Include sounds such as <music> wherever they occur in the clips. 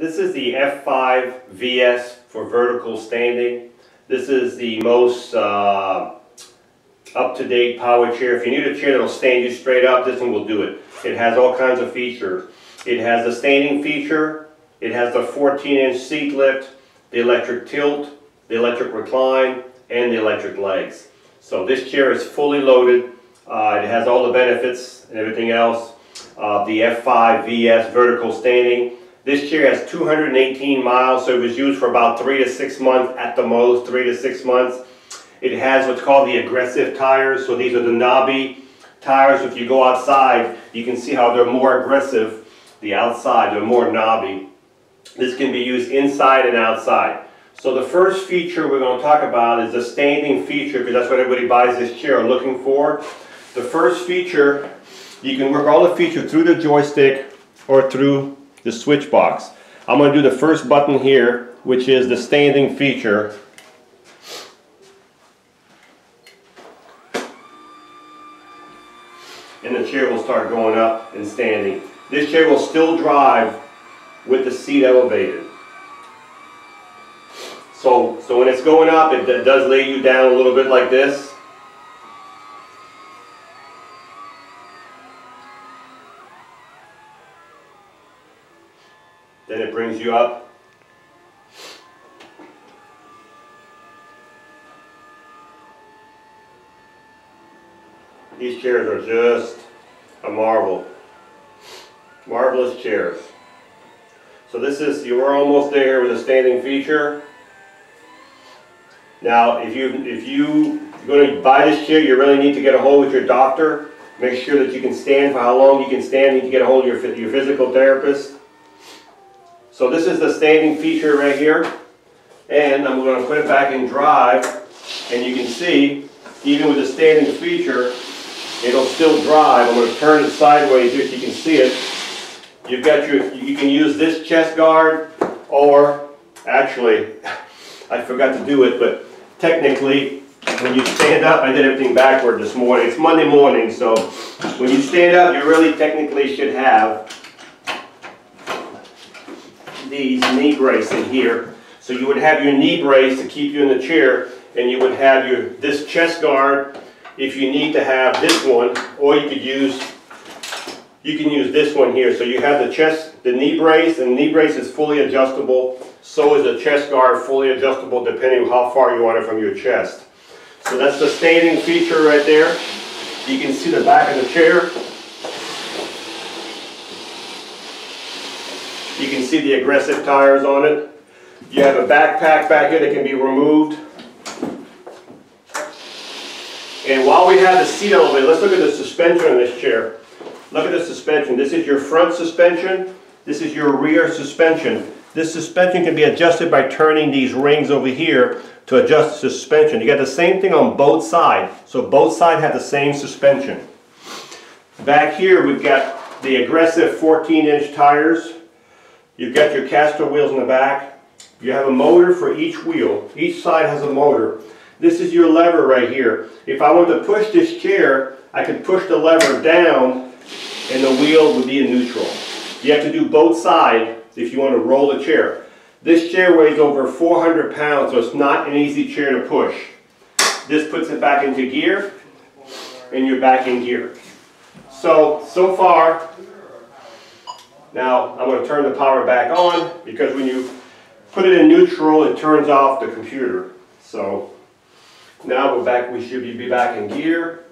This is the F5 VS for vertical standing. This is the most uh, up-to-date power chair. If you need a chair that'll stand you straight up, this one will do it. It has all kinds of features. It has the standing feature, it has the 14-inch seat lift, the electric tilt, the electric recline, and the electric legs. So this chair is fully loaded. Uh, it has all the benefits and everything else. Uh, the F5 VS vertical standing. This chair has 218 miles, so it was used for about three to six months at the most, three to six months. It has what's called the aggressive tires, so these are the knobby tires. If you go outside, you can see how they're more aggressive. The outside, they're more knobby. This can be used inside and outside. So the first feature we're going to talk about is the standing feature, because that's what everybody buys this chair looking for. The first feature, you can work all the feature through the joystick or through the switch box. I'm going to do the first button here, which is the standing feature. And the chair will start going up and standing. This chair will still drive with the seat elevated. So, so when it's going up, it does lay you down a little bit like this. You up. These chairs are just a marvel. Marvelous chairs. So this is, you are almost there with a standing feature. Now, if you if you are going to buy this chair, you really need to get a hold with your doctor. Make sure that you can stand for how long you can stand. You need to get a hold of your, your physical therapist. So this is the standing feature right here. And I'm going to put it back in drive. And you can see, even with the standing feature, it'll still drive. I'm going to turn it sideways here so you can see it. You've got your, you can use this chest guard or actually, <laughs> I forgot to do it, but technically, when you stand up, I did everything backward this morning. It's Monday morning, so when you stand up, you really technically should have these knee brace in here. So you would have your knee brace to keep you in the chair, and you would have your this chest guard if you need to have this one, or you could use you can use this one here. So you have the chest, the knee brace, and the knee brace is fully adjustable. So is the chest guard fully adjustable depending on how far you want it from your chest. So that's the standing feature right there. You can see the back of the chair. You can see the aggressive tires on it. You have a backpack back here that can be removed. And while we have the seat elevated, let's look at the suspension on this chair. Look at the suspension. This is your front suspension. This is your rear suspension. This suspension can be adjusted by turning these rings over here to adjust the suspension. You got the same thing on both sides. So both sides have the same suspension. Back here we've got the aggressive 14 inch tires. You've got your caster wheels in the back. You have a motor for each wheel. Each side has a motor. This is your lever right here. If I wanted to push this chair, I could push the lever down and the wheel would be in neutral. You have to do both sides if you want to roll the chair. This chair weighs over 400 pounds, so it's not an easy chair to push. This puts it back into gear, and you're back in gear. So, so far, now I'm going to turn the power back on, because when you put it in neutral, it turns off the computer. So, now we're back, we should be back in gear.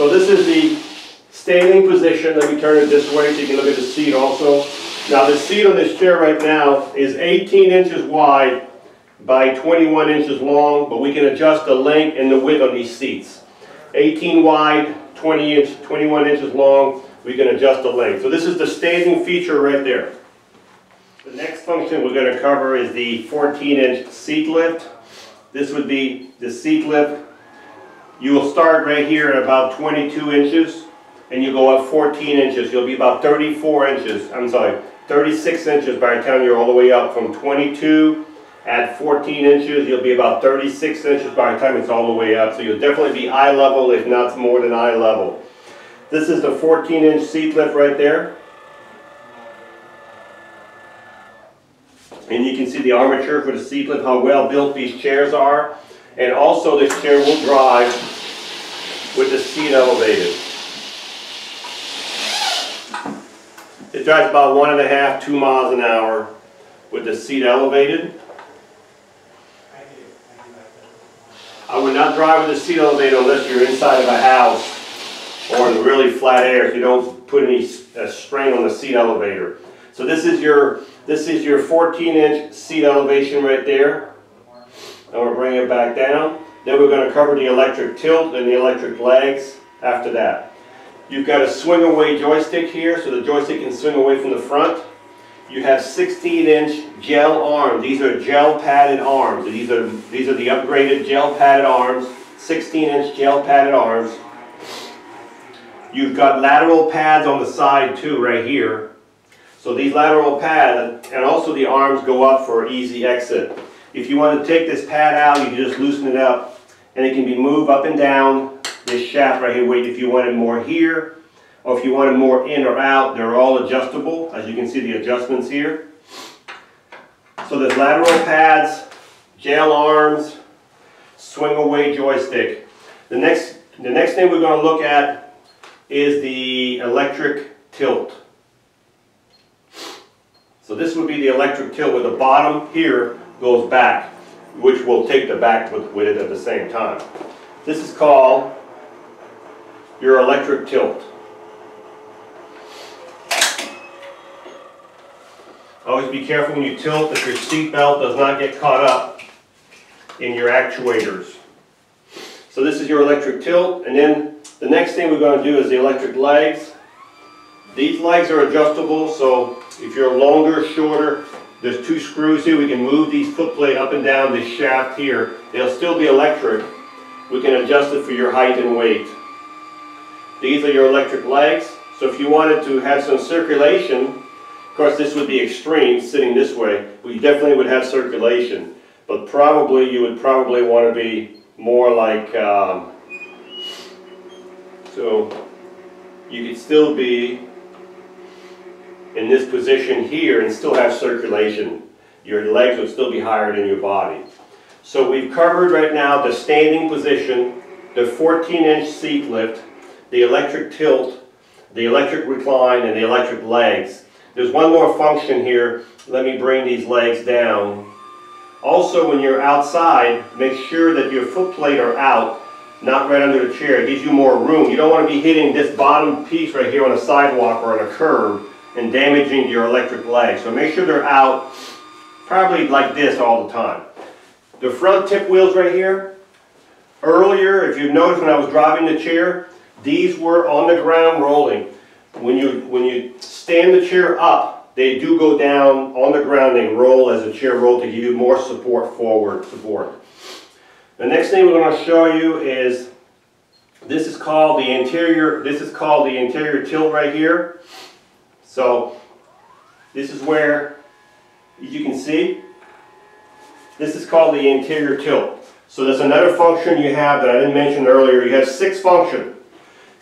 So this is the standing position. Let me turn it this way so you can look at the seat also. Now the seat on this chair right now is 18 inches wide by 21 inches long, but we can adjust the length and the width on these seats. 18 wide, 20 inch, 21 inches long, we can adjust the length. So this is the standing feature right there. The next function we're going to cover is the 14 inch seat lift. This would be the seat lift. You will start right here at about 22 inches and you go up 14 inches. You'll be about 34 inches, I'm sorry, 36 inches by the time you're all the way up from 22 at 14 inches. You'll be about 36 inches by the time it's all the way up. So you'll definitely be eye level, if not more than eye level. This is the 14 inch seat lift right there. And you can see the armature for the seat lift, how well built these chairs are. And also this chair will drive with the seat elevated. It drives about one and a half, two miles an hour with the seat elevated. I would not drive with a seat elevated unless you're inside of a house or in really flat air if you don't put any strain on the seat elevator. So this is your this is your 14 inch seat elevation right there. And we're bringing it back down. Then we're going to cover the electric tilt and the electric legs after that. You've got a swing away joystick here so the joystick can swing away from the front. You have 16 inch gel arms. These are gel padded arms. These are, these are the upgraded gel padded arms. 16 inch gel padded arms. You've got lateral pads on the side too, right here. So these lateral pads, and also the arms go up for easy exit. If you want to take this pad out, you can just loosen it up, and it can be moved up and down this shaft right here. Wait, if you wanted more here, or if you want wanted more in or out, they're all adjustable. As you can see the adjustments here. So there's lateral pads, gel arms, swing away joystick. The next, the next thing we're going to look at is the electric tilt. So this would be the electric tilt where the bottom here goes back, which will take the back with, with it at the same time. This is called your electric tilt. Always be careful when you tilt that your seat belt does not get caught up in your actuators. So this is your electric tilt, and then the next thing we're going to do is the electric legs. These legs are adjustable, so if you're longer, shorter, there's two screws here. We can move these foot plate up and down this shaft here. They'll still be electric. We can adjust it for your height and weight. These are your electric legs. So if you wanted to have some circulation, of course this would be extreme, sitting this way, but you definitely would have circulation. But probably you would probably want to be more like um, so you could still be in this position here and still have circulation. Your legs would still be higher than your body. So we've covered right now the standing position, the 14 inch seat lift, the electric tilt, the electric recline, and the electric legs. There's one more function here. Let me bring these legs down. Also, when you're outside, make sure that your foot plate are out not right under the chair. It gives you more room. You don't want to be hitting this bottom piece right here on a sidewalk or on a curb and damaging your electric legs. So make sure they're out probably like this all the time. The front tip wheels right here, earlier, if you noticed when I was driving the chair, these were on the ground rolling. When you, when you stand the chair up, they do go down on the ground, they roll as the chair rolls to give you more support forward support. The next thing we're going to show you is this is called the interior this is called the anterior tilt right here. So this is where as you can see this is called the anterior tilt. So there's another function you have that I didn't mention earlier. You have six functions.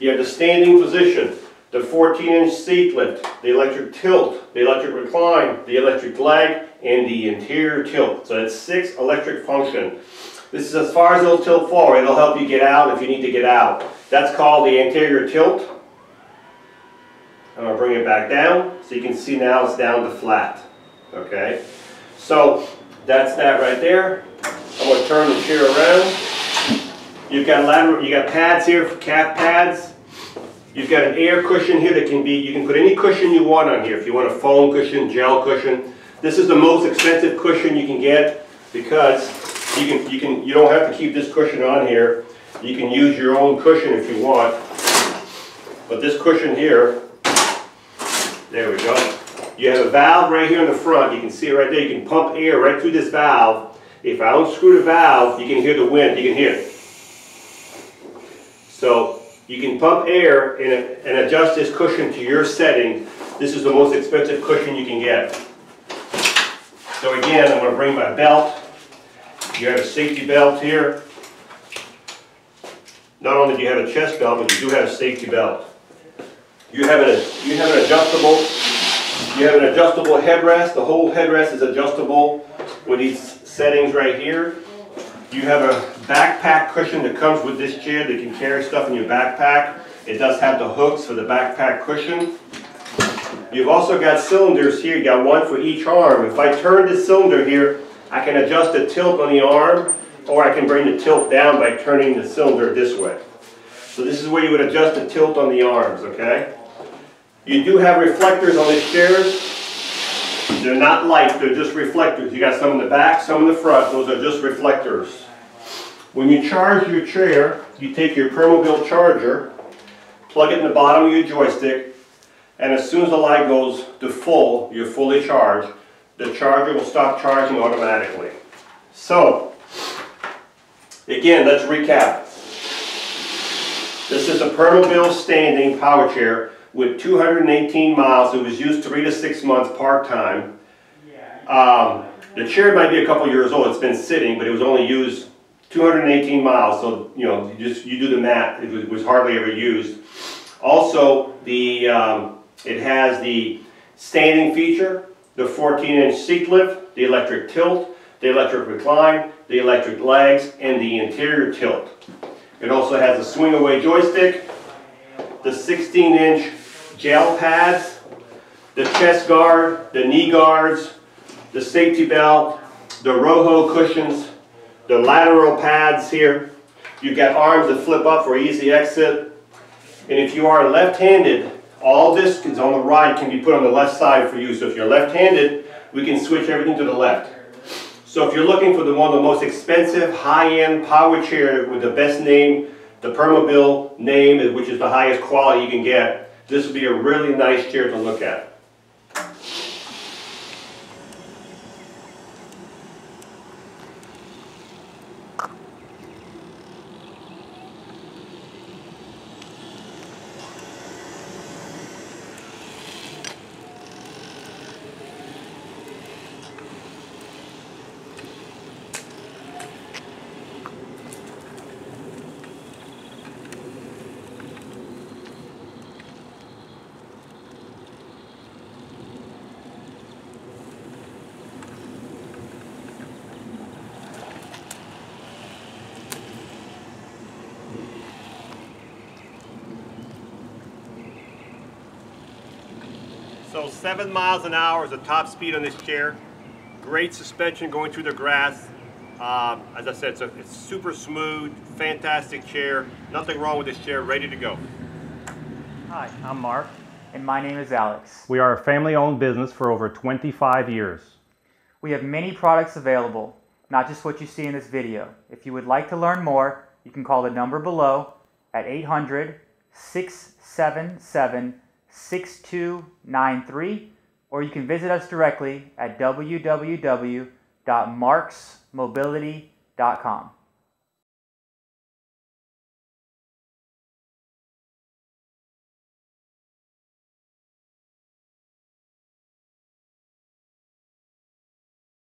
You have the standing position, the 14 inch seat lift, the electric tilt, the electric recline, the electric leg, and the anterior tilt. So that's six electric functions. This is as far as it'll tilt forward. It'll help you get out if you need to get out. That's called the anterior tilt. I'm going to bring it back down so you can see now it's down to flat. Okay, so that's that right there. I'm going to turn the chair around. You've got lateral, you got pads here, for calf pads. You've got an air cushion here that can be, you can put any cushion you want on here. If you want a foam cushion, gel cushion. This is the most expensive cushion you can get because you can, you can, you don't have to keep this cushion on here. You can use your own cushion if you want. But this cushion here, there we go. You have a valve right here in the front. You can see it right there. You can pump air right through this valve. If I unscrew the valve, you can hear the wind. You can hear it. So you can pump air and, and adjust this cushion to your setting. This is the most expensive cushion you can get. So again, I'm going to bring my belt you have a safety belt here. Not only do you have a chest belt, but you do have a safety belt. You have an, you have an adjustable, you have an adjustable headrest. The whole headrest is adjustable with these settings right here. You have a backpack cushion that comes with this chair that you can carry stuff in your backpack. It does have the hooks for the backpack cushion. You've also got cylinders here. You got one for each arm. If I turn this cylinder here, I can adjust the tilt on the arm or I can bring the tilt down by turning the cylinder this way. So this is where you would adjust the tilt on the arms, okay? You do have reflectors on the chairs. They're not light, they're just reflectors. You got some in the back, some in the front. Those are just reflectors. When you charge your chair, you take your Permobil charger, plug it in the bottom of your joystick, and as soon as the light goes to full, you're fully charged, the charger will stop charging automatically. So, again, let's recap. This is a Permobil standing power chair with 218 miles. It was used three to six months part-time. Um, the chair might be a couple years old. It's been sitting, but it was only used 218 miles. So, you know, you just you do the math. It was, was hardly ever used. Also, the um, it has the standing feature, the 14-inch seat lift, the electric tilt, the electric recline, the electric legs, and the anterior tilt. It also has a swing away joystick, the 16-inch gel pads, the chest guard, the knee guards, the safety belt, the Roho cushions, the lateral pads here. You've got arms that flip up for easy exit. And if you are left-handed, all this is on the right can be put on the left side for you. So if you're left-handed, we can switch everything to the left. So if you're looking for the one of the most expensive, high-end power chair with the best name, the Permobil name, which is the highest quality you can get, this would be a really nice chair to look at. So seven miles an hour is the top speed on this chair. Great suspension going through the grass. Um, as I said, it's, a, it's super smooth, fantastic chair. Nothing wrong with this chair, ready to go. Hi, I'm Marc, and my name is Alex. We are a family-owned business for over 25 years. We have many products available, not just what you see in this video. If you would like to learn more, you can call the number below at 800 677 6293, or you can visit us directly at www.marcsmobility.com.